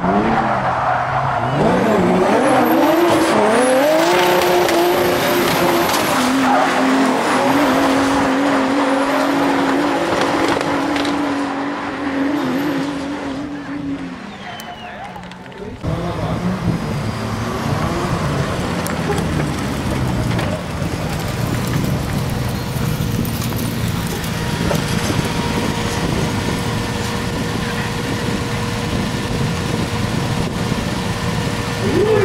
Thank okay. you. Ooh.